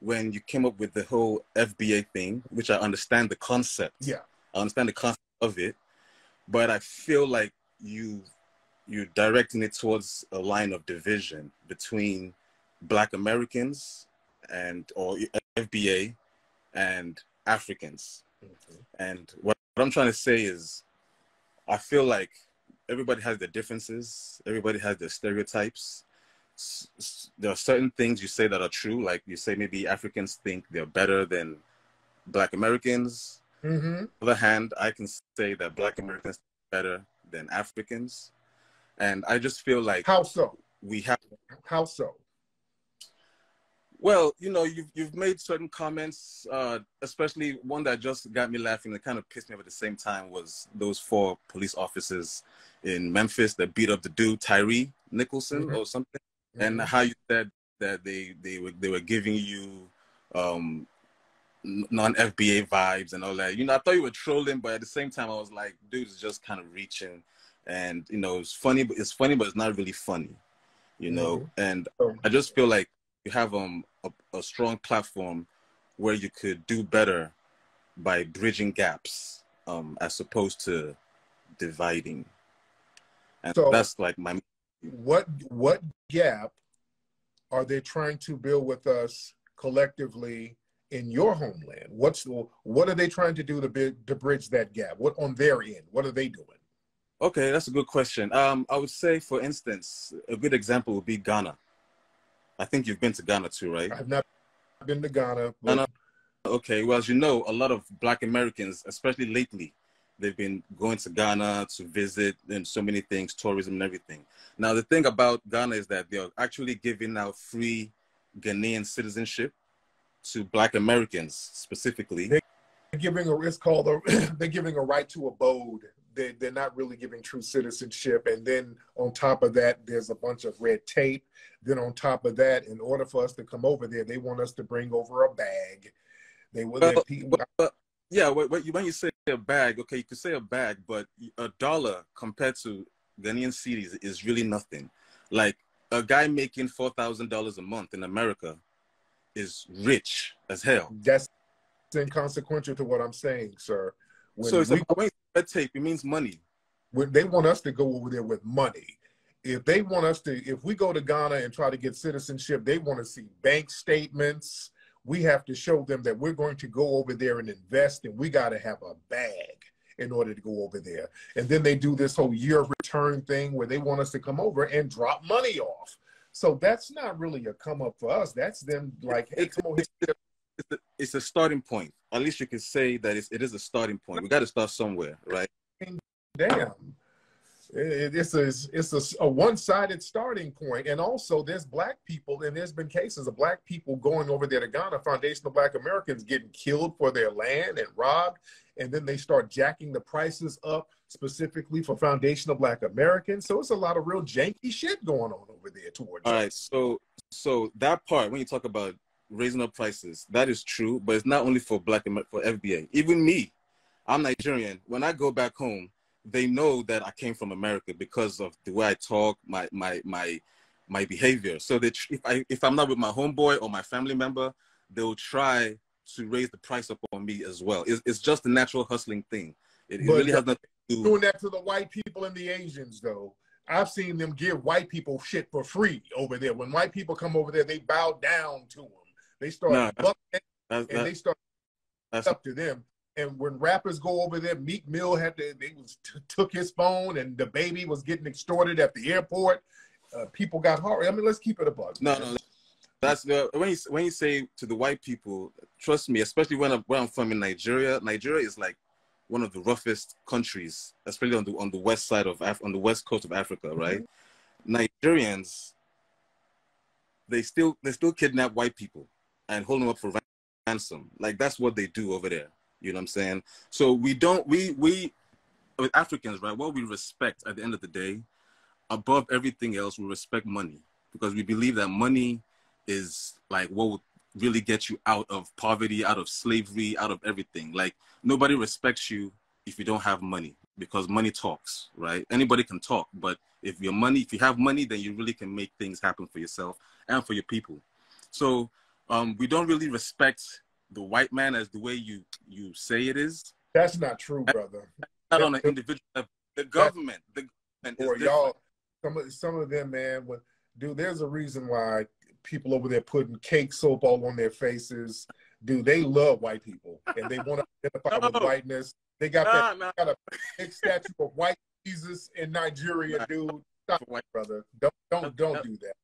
when you came up with the whole FBA thing, which I understand the concept. Yeah. I understand the concept of it, but I feel like you you're directing it towards a line of division between Black Americans and or FBA and Africans. Mm-hmm. And what, what I'm trying to say is, I feel like everybody has their differences. Everybody has their stereotypes. There are certain things you say that are true. Like you say, maybe Africans think they're better than Black Americans. Mm-hmm. On the other hand, I can say that Black Americans are better than Africans. And I just feel like how so? We have how so? Well, you know, you've you've made certain comments, uh, especially one that just got me laughing and kind of pissed me off at the same time was those four police officers in Memphis that beat up the dude Tyree Nicholson mm-hmm. or something, mm-hmm. and how you said that they they were they were giving you um, non FBA vibes and all that. You know, I thought you were trolling, but at the same time, I was like, dude is just kind of reaching, and you know, it's funny, but it's funny, but it's not really funny, you know. Mm-hmm. And I just feel like you have um, a, a strong platform where you could do better by bridging gaps um, as opposed to dividing. And so that's like my. What what gap are they trying to build with us collectively in your homeland? What's what are they trying to do to, to bridge that gap? What on their end? What are they doing? Okay, that's a good question. Um, I would say, for instance, a good example would be Ghana. I think you've been to Ghana too, right? I've not been to Ghana. But... Ghana. Okay, well, as you know, a lot of Black Americans, especially lately, they've been going to Ghana to visit and so many things, tourism and everything. Now, the thing about Ghana is that they're actually giving out free Ghanaian citizenship to Black Americans specifically. They're giving a it's called a they're giving a right to abode. They they're not really giving true citizenship. And then on top of that, there's a bunch of red tape. Then on top of that, in order for us to come over there, they want us to bring over a bag. They will. Well, people, but, yeah, when you say a bag, okay, you could say a bag, but a dollar compared to Ghanaian cedis is really nothing. Like a guy making four thousand dollars a month in America is rich as hell. That's inconsequential to what I'm saying, sir. When so it's we, a red tape. It means money. When they want us to go over there with money. If they want us to, if we go to Ghana and try to get citizenship, they want to see bank statements. We have to show them that we're going to go over there and invest, and we got to have a bag in order to go over there. And then they do this whole year of return thing where they want us to come over and drop money off. So that's not really a come up for us. That's them like, hey, come on. It's, a, it's a starting point. At least you can say that it's, it is a starting point. We got to start somewhere, right? Damn. It's a it's a, a one-sided starting point, and also there's black people, and there's been cases of black people going over there to Ghana, foundational Black Americans getting killed for their land and robbed, and then they start jacking the prices up specifically for foundational black americans. So it's a lot of real janky shit going on over there towards all right so so that part when you talk about raising up prices that is true but it's not only for black for fba even me i'm nigerian. When i go back home they know that i came from america because of the way i talk my my my my behavior so that if i if i'm not with my homeboy or my family member they'll try to raise the price up on me as well. It's, it's just a natural hustling thing. It, it really has nothing to do. Doing that to the white people and the Asians, though. I've seen them give white people shit for free over there. When white people come over there, they bow down to them. They start nah, that's, that's, and they start up to them. And when rappers go over there, Meek Mill had to they was t- took his phone, and the baby was getting extorted at the airport. Uh, people got hard. I mean, let's keep it a bug. No, no, that's the when you when you say to the white people, trust me, especially when I'm, where I'm from in Nigeria. Nigeria is like one of the roughest countries, especially on the on the west side of Af- on the west coast of Africa, mm-hmm. right? Mm-hmm. Nigerians, they still they still kidnap white people and hold them up for ransom. Like that's what they do over there. You know what I'm saying? So we don't we we with Africans, right? What we respect at the end of the day, above everything else, we respect money because we believe that money is like what would really get you out of poverty, out of slavery, out of everything. Like nobody respects you if you don't have money because money talks, right? Anybody can talk, but if your money, if you have money, then you really can make things happen for yourself and for your people. So um, we don't really respect the white man as the way you you say it is. That's not true, brother. Not on an individual level. The government, the government or y'all, some of some of them, man. When, dude, there's a reason why people over there putting cake soap all on their faces. Dude, they love white people and they want to identify no. with whiteness. They got that got a big statue of white Jesus in Nigeria, dude. Stop, white brother. Don't don't don't do that.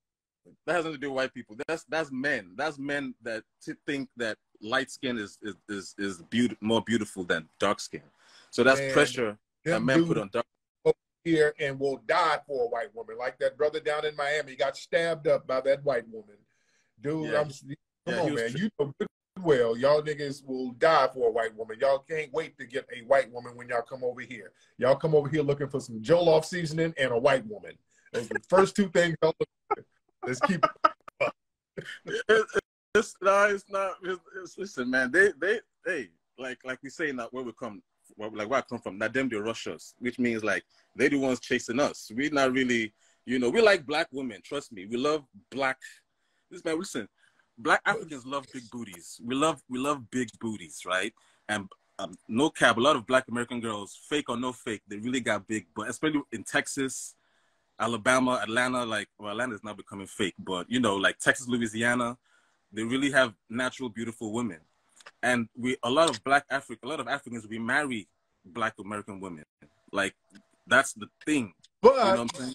That has nothing to do with white people. That's that's men. That's men that think that light skin is is is, is beauty, more beautiful than dark skin. So that's and pressure that men put on dark. Here and will die for a white woman, like that brother down in Miami got stabbed up by that white woman. Dude, yeah. I'm come yeah, on, man. You know good well, y'all niggas will die for a white woman. Y'all can't wait to get a white woman when y'all come over here. Y'all come over here looking for some Jollof seasoning and a white woman. Those are the first two things y'all look for. Let's keep it. it's, no, it's not. It's, it's, listen, man. They, they, hey, like, like we say, not where we come, like where I come from. Now them, the Russians, which means like they the ones chasing us. We're not really, you know, we like black women. Trust me, we love black. This man, listen, black Africans love big booties. We love, we love big booties, right? And um, no cap, a lot of black American girls, fake or no fake, they really got big. But especially in Texas, Alabama, Atlanta, like well, Atlanta is now becoming fake, but you know, like Texas, Louisiana, they really have natural, beautiful women. And we a lot of black Africa, a lot of Africans, we marry black American women. Like that's the thing. But, you know what I'm saying?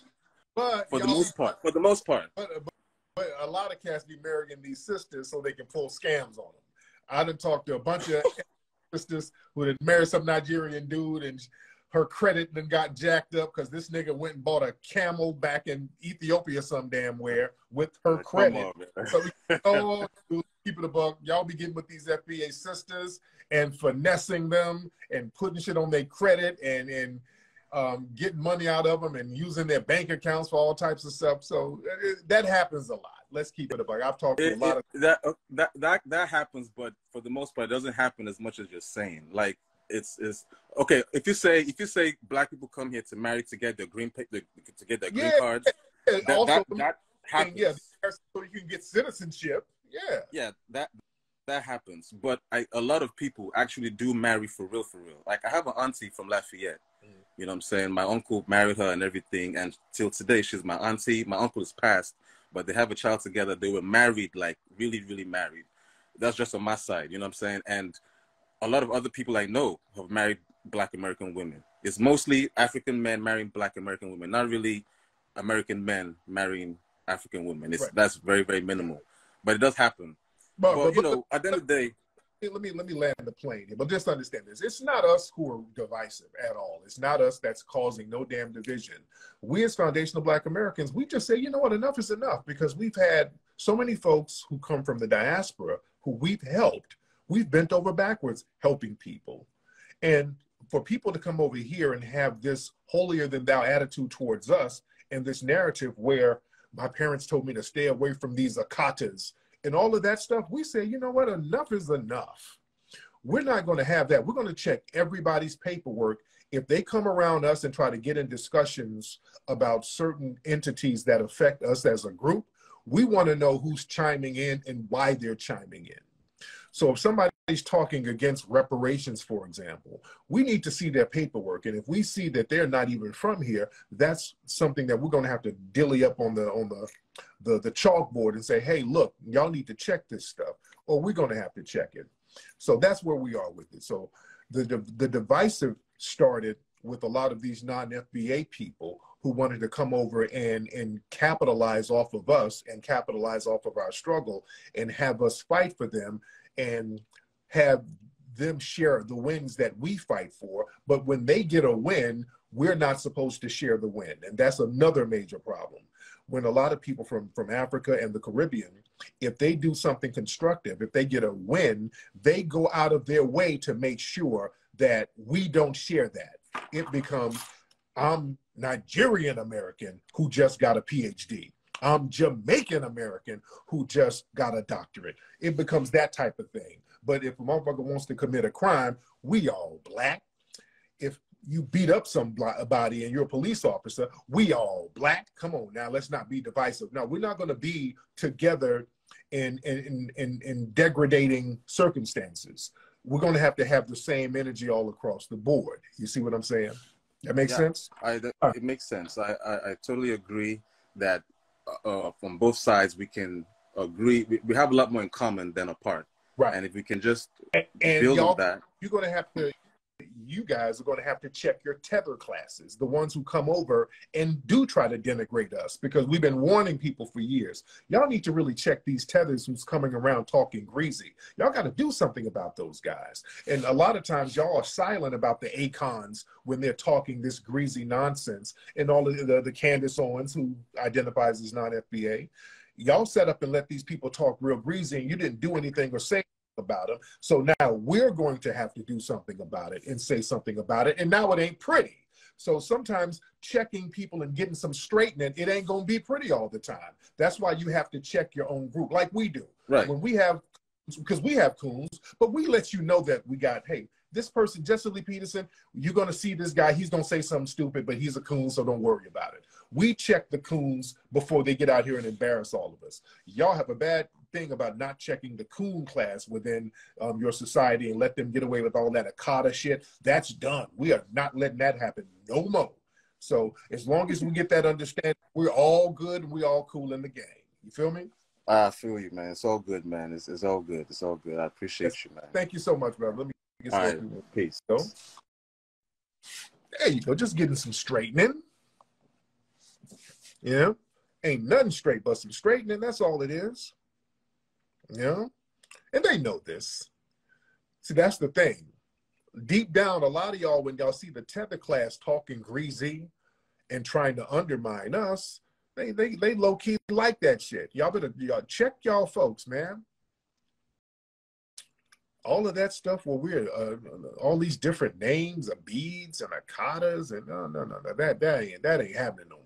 But for the most part, for the most part. But, but, but a lot of cats be marrying these sisters so they can pull scams on them. I done talked to a bunch of sisters who had married some Nigerian dude and her credit then got jacked up because this nigga went and bought a camel back in Ethiopia some damn where with her credit. On, so oh, keep it a buck. Y'all be getting with these FBA sisters and finessing them and putting shit on their credit and and um, getting money out of them and using their bank accounts for all types of stuff. So it, uh, that happens a lot. Let's keep it a buck. I've talked to it, a lot it, of that. Uh, that that that happens, but for the most part, it doesn't happen as much as you're saying. Like it's is okay if you say if you say black people come here to marry to get their green to get their green yeah, cards yeah, that, also, that, that happens. yeah so you can get citizenship yeah. Yeah that that happens. But I, a lot of people actually do marry for real for real. Like i have an auntie from lafayette mm. you know what i'm saying? My uncle married her and everything and till today she's my auntie. My uncle is passed but they have a child together. They were married like really really married. That's just on my side you know what i'm saying? And a lot of other people I know have married black American women. It's mostly African men marrying black American women, not really American men marrying African women. It's right. that's very, very minimal. But it does happen. But, but, but you know, at the end of the day, let me let me land the plane here. But just understand this: it's not us who are divisive at all. It's not us that's causing no damn division. We, as foundational Black Americans, we just say, you know what, enough is enough because we've had so many folks who come from the diaspora who we've helped We've bent over backwards helping people. And for people to come over here and have this holier than thou attitude towards us and this narrative where my parents told me to stay away from these akatas and all of that stuff, we say, you know what, enough is enough. We're not going to have that. We're going to check everybody's paperwork. If they come around us and try to get in discussions about certain entities that affect us as a group, we want to know who's chiming in and why they're chiming in. So if somebody's talking against reparations, for example, we need to see their paperwork. And if we see that they're not even from here, that's something that we're going to have to dilly up on the on the the, the chalkboard and say, hey, look, y'all need to check this stuff, or we're going to have to check it. So that's where we are with it. So the the, the divisive started with a lot of these non-FBA people who wanted to come over and and capitalize off of us and capitalize off of our struggle and have us fight for them and have them share the wins that we fight for. But when they get a win, we're not supposed to share the win. And that's another major problem. When a lot of people from, from Africa and the Caribbean, if they do something constructive, if they get a win, they go out of their way to make sure that we don't share that. It becomes, I'm Nigerian American who just got a PhD. I'm Jamaican American who just got a doctorate. It becomes that type of thing. But if a motherfucker wants to commit a crime, we all black. If you beat up somebody and you're a police officer, we all black. Come on now, let's not be divisive. No, we're not going to be together in in in, in degrading circumstances. We're going to have to have the same energy all across the board. You see what I'm saying? That makes Yeah. sense. I, that, it makes sense. I, I, I totally agree that uh, from both sides we can agree. We, we have a lot more in common than apart. Right. And if we can just And, build on that, you're going to have to you guys are going to have to check your tether classes the ones who come over and do try to denigrate us because we've been warning people for years. Y'all need to really check these tethers who's coming around talking greasy. Y'all got to do something about those guys. And a lot of times y'all are silent about the acons when they're talking this greasy nonsense and all of the, the candace owens who identifies as non-fba y'all set up and let these people talk real greasy and you didn't do anything or say about them. So now we're going to have to do something about it and say something about it. And now it ain't pretty. So sometimes checking people and getting some straightening, it ain't going to be pretty all the time. That's why you have to check your own group like we do. right? When we have, because we have coons, but we let you know that we got, hey, this person, Jesse Lee Peterson, you're going to see this guy. He's going to say something stupid, but he's a coon, so don't worry about it. We check the coons before they get out here and embarrass all of us. Y'all have a bad thing about not checking the coon class within um, your society and let them get away with all that Akata shit. That's done. We are not letting that happen no more. So as long as we get that understanding, we're all good and we all cool in the game. You feel me? I feel you, man. It's all good, man. It's, it's all good. It's all good. I appreciate you, man. Thank you so much, brother. Let me get All right. Peace. Go. There you go. Just getting some straightening. Yeah. Ain't nothing straight but some straightening. That's all it is. Yeah. And they know this. See, that's the thing. Deep down, a lot of y'all, when y'all see the tether class talking greasy and trying to undermine us, they they they low key like that shit. Y'all better y'all check y'all folks, man. All of that stuff where we're uh, all these different names of beads and akatas and no no no no that that ain't that ain't happening no.